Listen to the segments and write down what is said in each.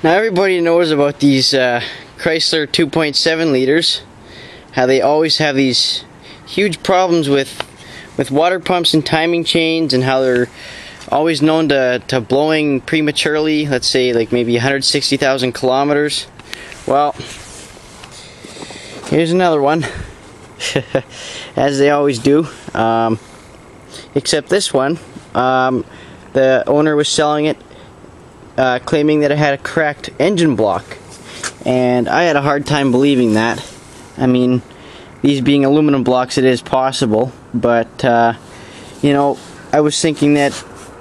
Now everybody knows about these uh, Chrysler 2.7 liters, how they always have these huge problems with with water pumps and timing chains and how they're always known to, to blowing prematurely, let's say like maybe 160,000 kilometers. Well, here's another one, as they always do, um, except this one, um, the owner was selling it uh, claiming that it had a cracked engine block. And I had a hard time believing that. I mean, these being aluminum blocks, it is possible, but uh, you know, I was thinking that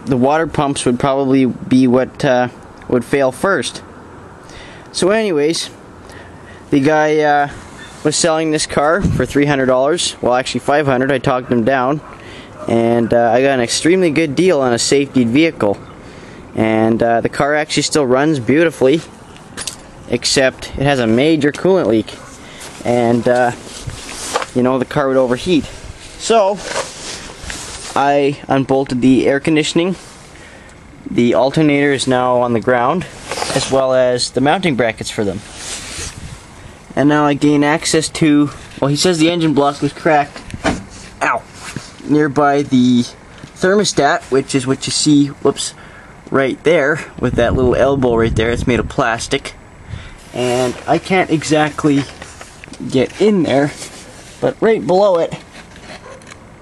the water pumps would probably be what uh, would fail first. So, anyways, the guy uh, was selling this car for $300. Well, actually, 500. I talked him down, and uh, I got an extremely good deal on a safety vehicle. And uh, the car actually still runs beautifully, except it has a major coolant leak. And, uh, you know, the car would overheat. So, I unbolted the air conditioning. The alternator is now on the ground, as well as the mounting brackets for them. And now I gain access to, well, he says the engine block was cracked. Ow! Nearby the thermostat, which is what you see, whoops, right there with that little elbow right there. It's made of plastic. And I can't exactly get in there, but right below it,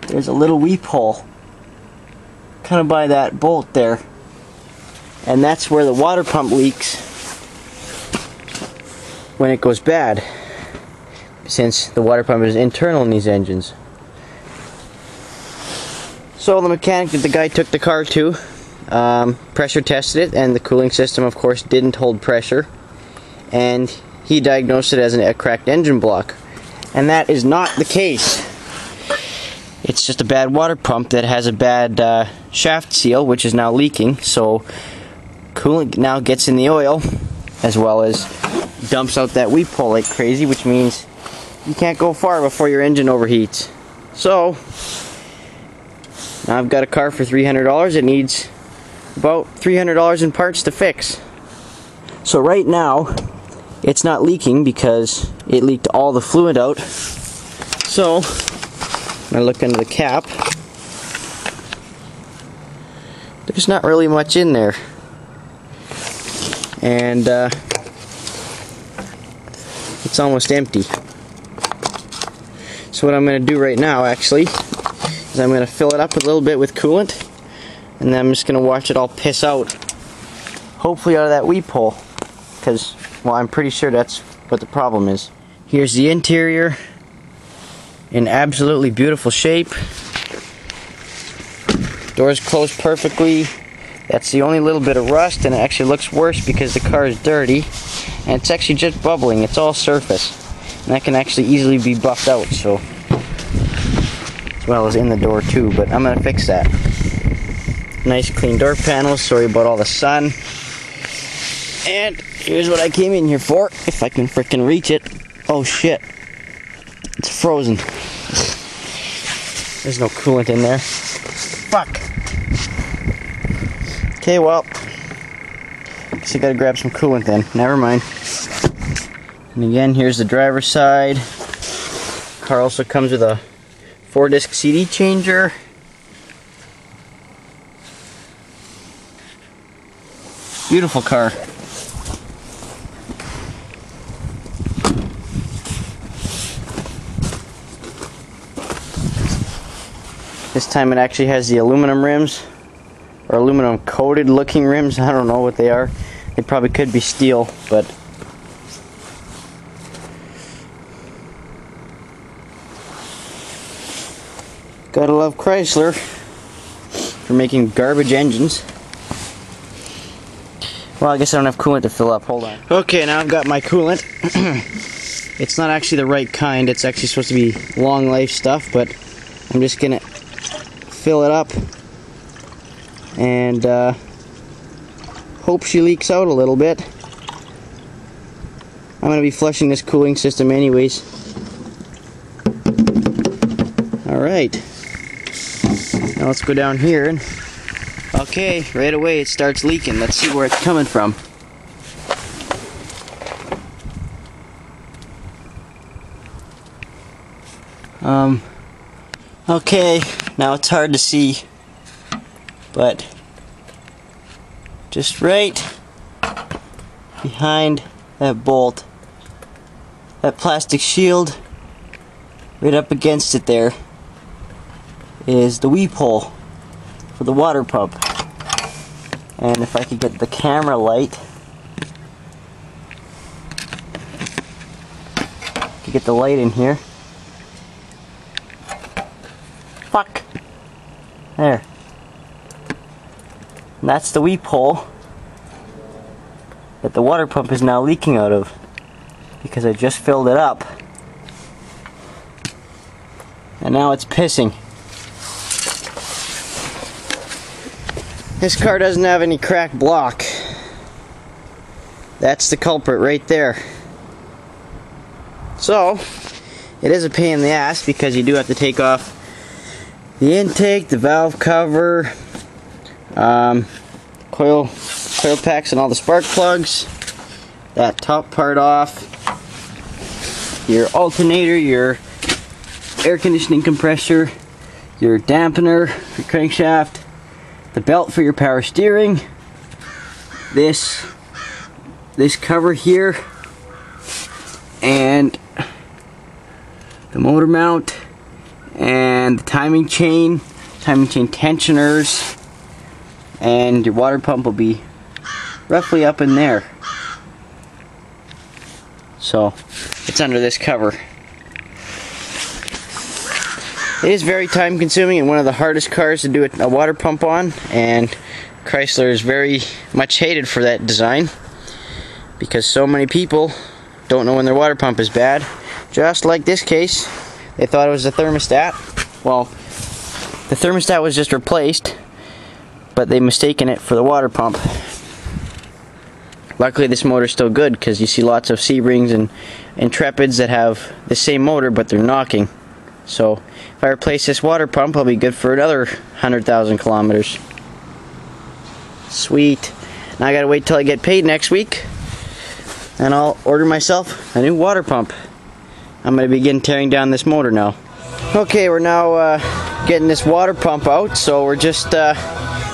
there's a little weep hole. Kind of by that bolt there. And that's where the water pump leaks when it goes bad. Since the water pump is internal in these engines. So the mechanic that the guy took the car to um, pressure tested it, and the cooling system, of course, didn't hold pressure. And he diagnosed it as an, a cracked engine block. And that is not the case. It's just a bad water pump that has a bad uh, shaft seal, which is now leaking. So coolant now gets in the oil, as well as dumps out that weep hole like crazy, which means you can't go far before your engine overheats. So now I've got a car for $300. It needs about $300 in parts to fix. So right now, it's not leaking because it leaked all the fluid out. So, I look under the cap, there's not really much in there. And uh, it's almost empty. So what I'm going to do right now, actually, is I'm going to fill it up a little bit with coolant and then I'm just gonna watch it all piss out. Hopefully out of that weep hole because well I'm pretty sure that's what the problem is. Here's the interior in absolutely beautiful shape. Doors closed perfectly. That's the only little bit of rust and it actually looks worse because the car is dirty and it's actually just bubbling. It's all surface and that can actually easily be buffed out so. As well as in the door too but I'm gonna fix that Nice clean door panels. Sorry about all the sun. And here's what I came in here for. If I can freaking reach it. Oh shit. It's frozen. There's no coolant in there. Fuck. Okay, well. Guess I gotta grab some coolant then. Never mind. And again, here's the driver's side. Car also comes with a four disc CD changer. Beautiful car. This time it actually has the aluminum rims or aluminum coated looking rims. I don't know what they are. They probably could be steel, but gotta love Chrysler for making garbage engines. Well, I guess I don't have coolant to fill up. Hold on. Okay, now I've got my coolant. it's not actually the right kind. It's actually supposed to be long life stuff, but I'm just gonna fill it up and uh, hope she leaks out a little bit. I'm gonna be flushing this cooling system anyways. Alright. Now let's go down here and Okay, right away it starts leaking. Let's see where it's coming from. Um, okay, now it's hard to see, but just right behind that bolt, that plastic shield, right up against it there, is the weep hole for the water pump. And if I could get the camera light, could get the light in here. Fuck. There. And that's the weep hole that the water pump is now leaking out of because I just filled it up. And now it's pissing. This car doesn't have any cracked block. That's the culprit right there. So, it is a pain in the ass because you do have to take off the intake, the valve cover, um, coil, coil packs and all the spark plugs, that top part off, your alternator, your air conditioning compressor, your dampener, your crankshaft, the belt for your power steering, this, this cover here, and the motor mount, and the timing chain, timing chain tensioners, and your water pump will be roughly up in there. So, it's under this cover. It is very time consuming and one of the hardest cars to do a water pump on and Chrysler is very much hated for that design because so many people don't know when their water pump is bad. Just like this case, they thought it was a thermostat. Well, the thermostat was just replaced, but they mistaken it for the water pump. Luckily this motor is still good because you see lots of Sebrings and Intrepids that have the same motor but they're knocking. So if I replace this water pump, I'll be good for another 100,000 kilometers. Sweet. Now I gotta wait till I get paid next week, and I'll order myself a new water pump. I'm gonna begin tearing down this motor now. Okay, we're now uh, getting this water pump out, so we're just uh,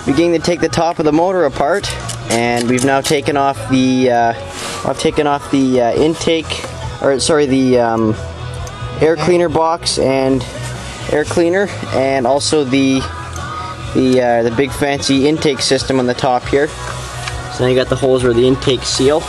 beginning to take the top of the motor apart, and we've now taken off the uh, I've taken off the uh, intake, or sorry, the um, air cleaner box and air cleaner, and also the the uh, the big fancy intake system on the top here. So now you got the holes where the intake seal.